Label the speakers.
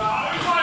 Speaker 1: No,